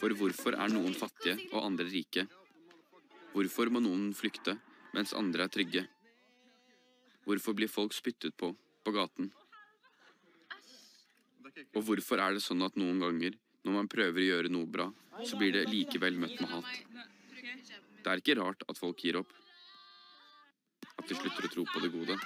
For hvorfor er noen fattige og andre rike? Hvorfor må noen flykte, mens andre er trygge? Hvorfor blir folk spyttet på på gaten? Og hvorfor er det sånn at noen ganger, når man prøver å gjøre noe bra, så blir det likevel møtt med hat? Det er ikke rart at folk gir opp. At de slutter å tro på det gode.